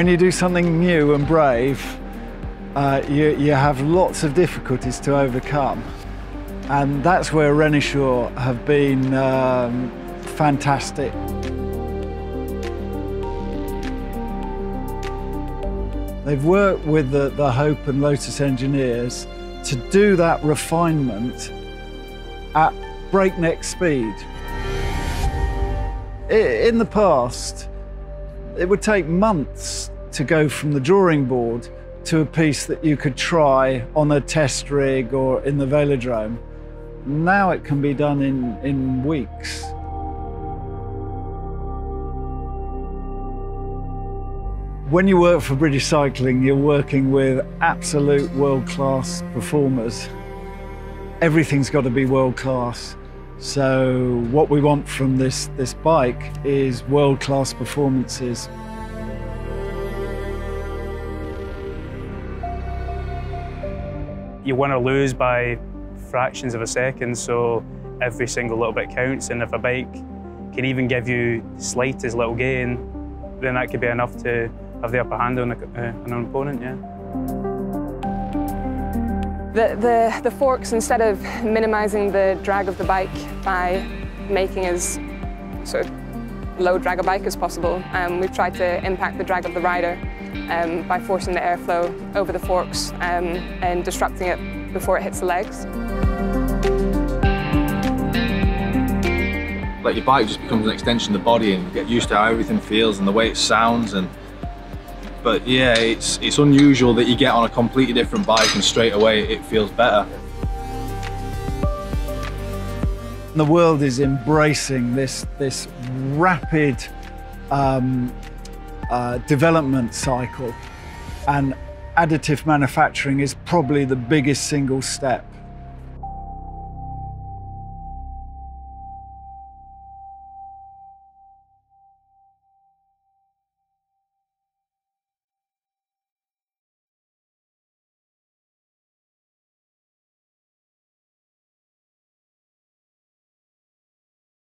When you do something new and brave, uh, you, you have lots of difficulties to overcome. And that's where Renishaw have been um, fantastic. They've worked with the, the Hope and Lotus engineers to do that refinement at breakneck speed. In the past, it would take months to go from the drawing board to a piece that you could try on a test rig or in the velodrome. Now it can be done in, in weeks. When you work for British Cycling, you're working with absolute world-class performers. Everything's got to be world-class. So what we want from this, this bike is world-class performances. You win or lose by fractions of a second, so every single little bit counts. And if a bike can even give you the slightest little gain, then that could be enough to have the upper hand on, a, uh, on an opponent, yeah. The, the, the forks, instead of minimising the drag of the bike by making as sort of low drag a bike as possible, um, we've tried to impact the drag of the rider um, by forcing the airflow over the forks um, and disrupting it before it hits the legs. Like your bike just becomes an extension of the body and get used to how everything feels and the way it sounds and but yeah, it's, it's unusual that you get on a completely different bike and straight away it feels better. The world is embracing this, this rapid um, uh, development cycle and additive manufacturing is probably the biggest single step